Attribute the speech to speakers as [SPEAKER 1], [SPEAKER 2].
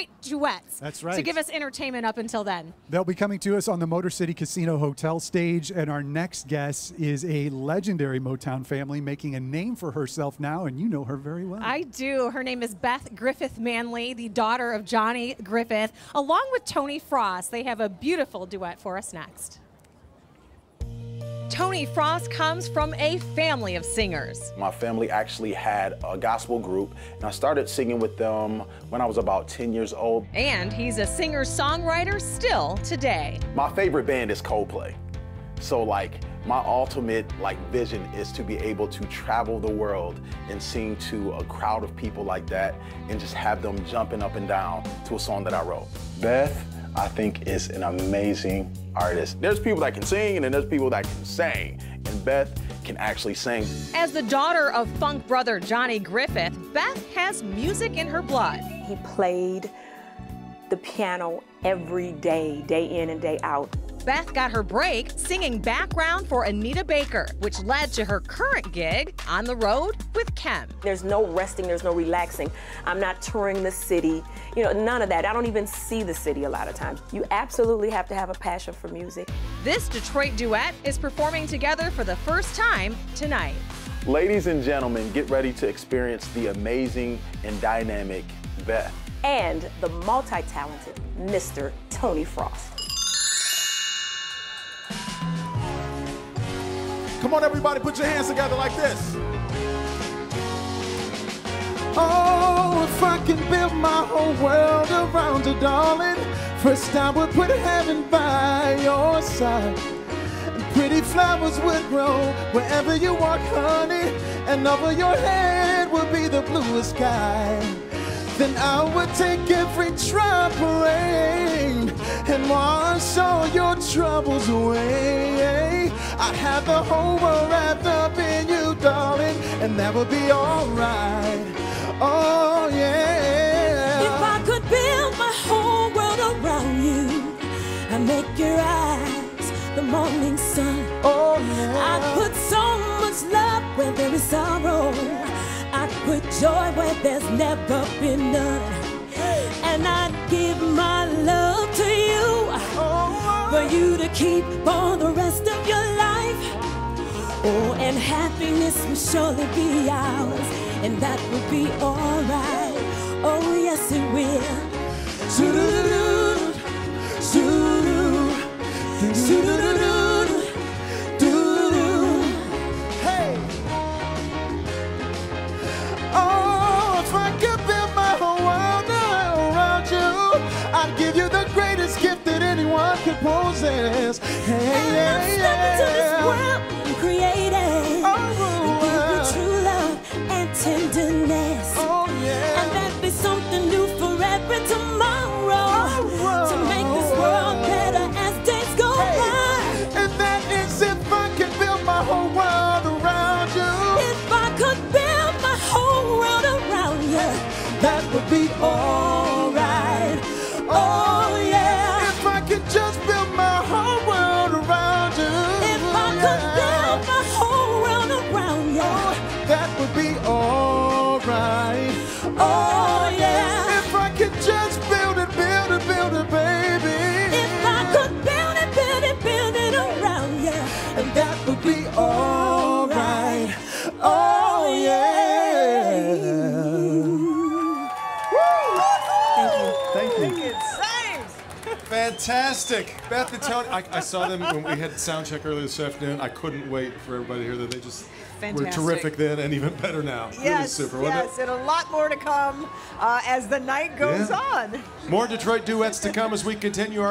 [SPEAKER 1] Detroit duets.
[SPEAKER 2] That's right.
[SPEAKER 1] To give us entertainment up until then.
[SPEAKER 2] They'll be coming to us on the Motor City Casino Hotel stage, and our next guest is a legendary Motown family making a name for herself now, and you know her very well.
[SPEAKER 1] I do. Her name is Beth Griffith Manley, the daughter of Johnny Griffith, along with Tony Frost. They have a beautiful duet for us next. Tony Frost comes from a family of singers.
[SPEAKER 3] My family actually had a gospel group, and I started singing with them when I was about 10 years old.
[SPEAKER 1] And he's a singer songwriter still today.
[SPEAKER 3] My favorite band is Coldplay. So like my ultimate like vision is to be able to travel the world and sing to a crowd of people like that and just have them jumping up and down to a song that I wrote. Beth, I think is an amazing artist. There's people that can sing and then there's people that can sing. And Beth can actually sing.
[SPEAKER 1] As the daughter of funk brother Johnny Griffith, Beth has music in her blood.
[SPEAKER 4] He played the piano every day, day in and day out.
[SPEAKER 1] Beth got her break singing background for Anita Baker, which led to her current gig on the road with Kem.
[SPEAKER 4] There's no resting, there's no relaxing. I'm not touring the city, you know, none of that. I don't even see the city a lot of times. You absolutely have to have a passion for music.
[SPEAKER 1] This Detroit duet is performing together for the first time tonight.
[SPEAKER 3] Ladies and gentlemen, get ready to experience the amazing and dynamic Beth.
[SPEAKER 4] And the multi talented Mr. Tony Frost.
[SPEAKER 5] Come on, everybody, put your hands together like this.
[SPEAKER 6] Oh, if I can build my whole world around you, darling. First, I would put heaven by your side. And pretty flowers would grow wherever you walk, honey. And over your head would be the bluest sky. Then I would take every drop of rain and wash all your troubles away. I'd have the whole world wrapped up in you, darling, and that would be alright. Oh, yeah.
[SPEAKER 7] If I could build my whole world around you and make your eyes the morning sun,
[SPEAKER 6] oh, yeah.
[SPEAKER 7] I'd put so much love where there is sorrow. I'd put joy where there's never been none. And I'd give my love to you oh, oh. for you to keep for the Oh, and happiness will surely be ours, and that will be alright. Oh, yes, it will.
[SPEAKER 6] Hey. Oh, if I could build my whole world around you, I'd give you the greatest gift that anyone could possess. Hey,
[SPEAKER 7] And
[SPEAKER 5] Fantastic. Beth and Tony, I, I saw them when we had sound check earlier this afternoon. I couldn't wait for everybody to hear that. They just were terrific then and even better now. really
[SPEAKER 8] Yes,
[SPEAKER 5] super, wasn't
[SPEAKER 8] yes, and a lot more to come uh, as the night goes
[SPEAKER 5] Yeah.
[SPEAKER 8] on.
[SPEAKER 5] More Detroit duets to come as we continue our